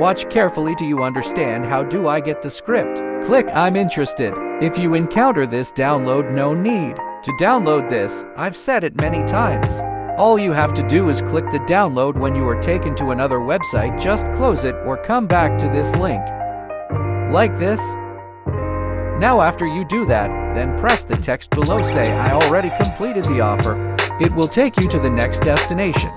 Watch carefully do you understand how do I get the script? Click I'm interested. If you encounter this download no need. To download this, I've said it many times. All you have to do is click the download when you are taken to another website just close it or come back to this link. Like this. Now after you do that, then press the text below say I already completed the offer. It will take you to the next destination.